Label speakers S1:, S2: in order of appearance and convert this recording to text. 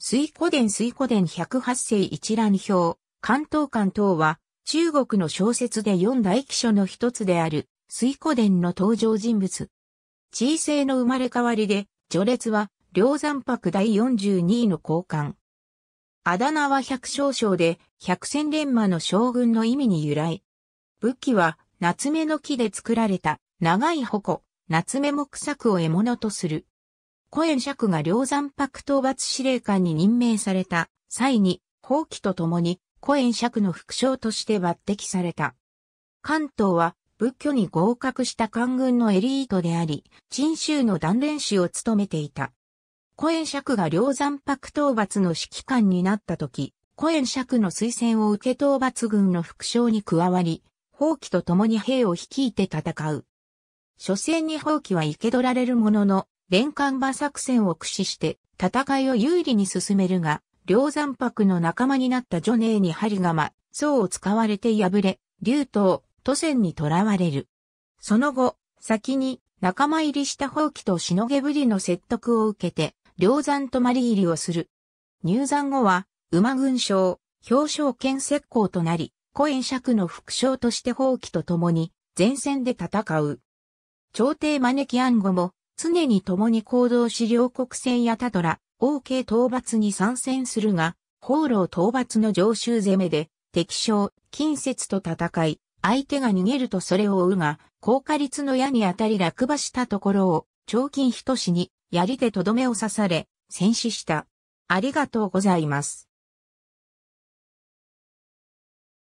S1: 水古伝水古伝108世一覧表、関東関東は、中国の小説で四大記書の一つである、水古伝の登場人物。地位性の生まれ変わりで、序列は、梁山泊第42位の交換。あだ名は百姓将で、百戦錬磨の将軍の意味に由来。武器は、夏目の木で作られた、長い矛、夏目木作を獲物とする。コエン爵が梁山泊討伐司令官に任命された際に、放棄とともに、コエン爵の副将として抜擢された。関東は仏教に合格した官軍のエリートであり、陳州の断連士を務めていた。コエン爵が梁山泊討伐の指揮官になった時、コエン爵の推薦を受け討伐軍の副将に加わり、放棄と共に兵を率いて戦う。初戦に放棄は生け取られるものの、連関馬作戦を駆使して戦いを有利に進めるが、両山泊の仲間になったジョネーに針釜、層を使われて敗れ、竜頭、都戦に囚われる。その後、先に仲間入りした放棄としのげぶりの説得を受けて、両山泊まり入りをする。入山後は、馬軍将、表彰権石膏となり、コエン爵の副将として放棄と共に、前線で戦う。朝廷招き案後も、常に共に行動し両国戦やタトラ、王慶討伐に参戦するが、放浪討伐の常習攻めで、敵将、近接と戦い、相手が逃げるとそれを追うが、高火率の矢に当たり落馬したところを、長金人志に、槍でとどめを刺され、戦死した。ありがとうございます。